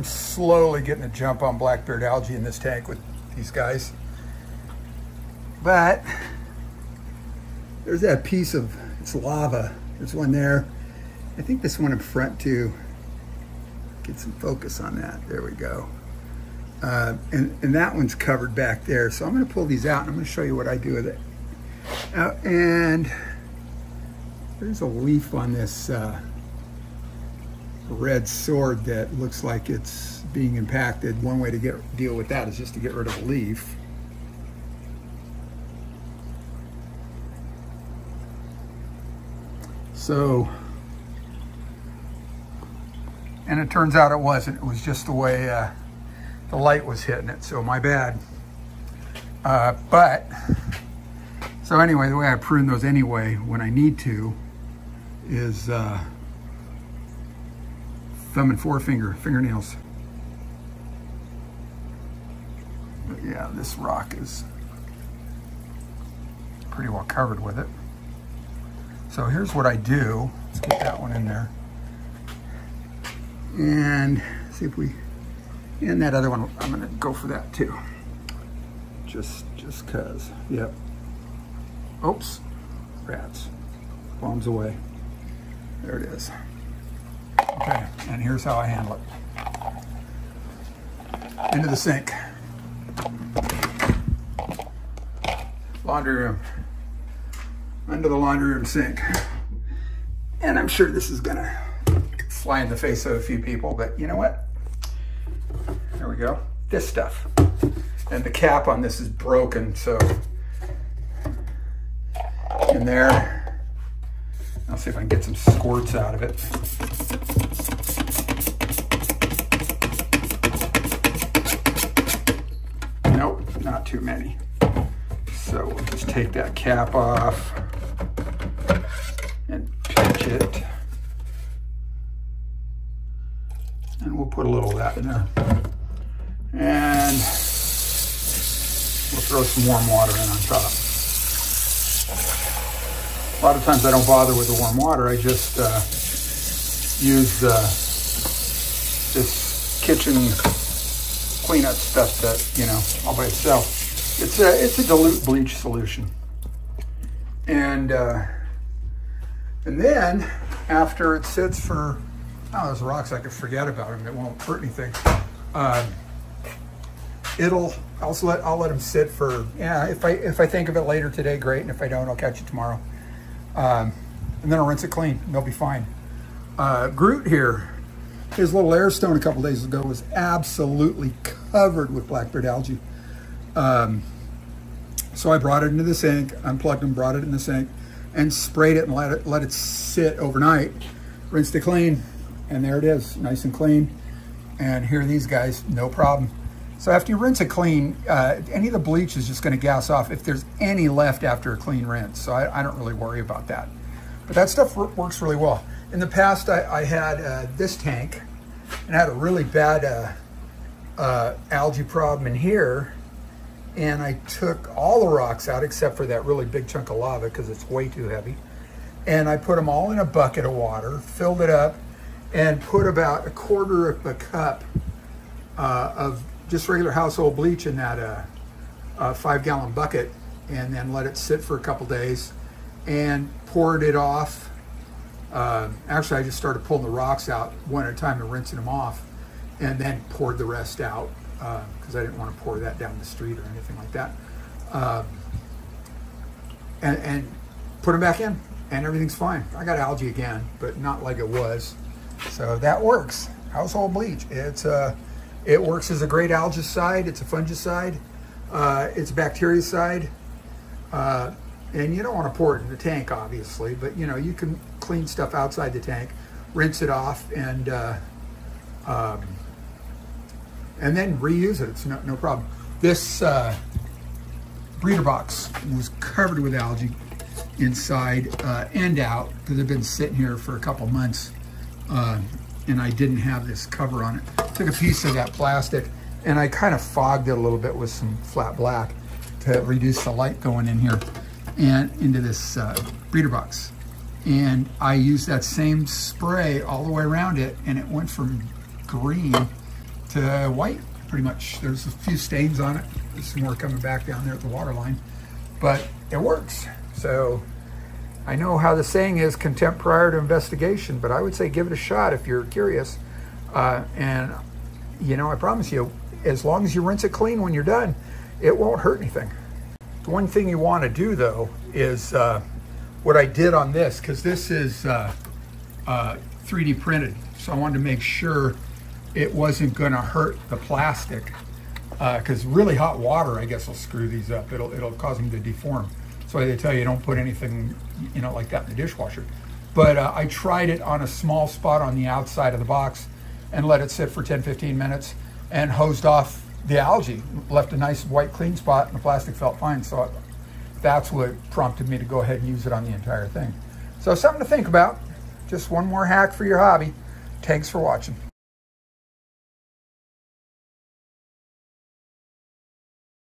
I'm slowly getting a jump on black-beard algae in this tank with these guys. But there's that piece of, it's lava. There's one there. I think this one in front too. Get some focus on that. There we go. Uh, and, and that one's covered back there. So I'm gonna pull these out and I'm gonna show you what I do with it. Uh, and there's a leaf on this uh, red sword that looks like it's being impacted. One way to get deal with that is just to get rid of a leaf. So, and it turns out it wasn't. It was just the way uh, the light was hitting it. So my bad. Uh, but, so anyway, the way I prune those anyway, when I need to, is uh, thumb and forefinger, fingernails. But yeah, this rock is pretty well covered with it. So here's what I do. Let's get that one in there. And see if we, and that other one, I'm gonna go for that too. Just, just cause, yep. Oops, rats, bombs away. There it is. Okay, and here's how I handle it. Into the sink. Laundry room. Under the laundry room sink. And I'm sure this is gonna fly in the face of a few people, but you know what? There we go. This stuff. And the cap on this is broken, so in there. I'll see if I can get some squirts out of it. Not too many. So we'll just take that cap off and pinch it. And we'll put a little of that in there. And we'll throw some warm water in on top. A lot of times I don't bother with the warm water. I just uh, use uh, this kitchen cleanup stuff that, you know, all by itself. It's a, it's a dilute bleach solution. And, uh, and then after it sits for, oh, those rocks, I could forget about them. It won't hurt anything. Um, it'll, I'll let, I'll let them sit for, yeah, if I, if I think of it later today, great. And if I don't, I'll catch it tomorrow. Um, and then I'll rinse it clean. They'll be fine. Uh, Groot here, his little air stone a couple days ago was absolutely covered with blackbeard algae. Um, so I brought it into the sink, unplugged and brought it in the sink, and sprayed it and let it let it sit overnight. Rinsed it clean, and there it is, nice and clean. And here are these guys, no problem. So after you rinse it clean, uh, any of the bleach is just going to gas off if there's any left after a clean rinse. So I, I don't really worry about that. But that stuff works really well. In the past, I, I had uh, this tank and I had a really bad uh, uh, algae problem in here. And I took all the rocks out except for that really big chunk of lava because it's way too heavy. And I put them all in a bucket of water, filled it up, and put about a quarter of a cup uh, of just regular household bleach in that uh, uh, five gallon bucket and then let it sit for a couple days and poured it off. Uh, actually, I just started pulling the rocks out one at a time and rinsing them off and then poured the rest out because uh, I didn't want to pour that down the street or anything like that. Um, and, and put them back in and everything's fine. I got algae again, but not like it was. So that works. Household bleach. It's uh, it works as a great algicide, it's a fungicide, uh, it's a bactericide, uh, and you don't want to pour it in the tank, obviously, but you know, you can clean stuff outside the tank, rinse it off, and uh, um, and then reuse it. It's no, no problem. This uh, breeder box was covered with algae inside uh, and out because had been sitting here for a couple months. Uh, and I didn't have this cover on it. Took a piece of that plastic and I kind of fogged it a little bit with some flat black to reduce the light going in here and into this uh, breeder box. And I used that same spray all the way around it and it went from green to white, pretty much. There's a few stains on it. There's some more coming back down there at the water line, but it works. So I know how the saying is contempt prior to investigation, but I would say give it a shot if you're curious. Uh, and, you know, I promise you, as long as you rinse it clean when you're done, it won't hurt anything. One thing you want to do, though, is uh, what I did on this, because this is uh, 3D uh, printed. So I wanted to make sure it wasn't going to hurt the plastic because uh, really hot water, I guess, will screw these up. It'll, it'll cause them to deform. So they tell you don't put anything, you know, like that in the dishwasher. But uh, I tried it on a small spot on the outside of the box and let it sit for 10, 15 minutes and hosed off the algae, left a nice white clean spot and the plastic felt fine. So that's what prompted me to go ahead and use it on the entire thing. So something to think about. Just one more hack for your hobby. Thanks for watching.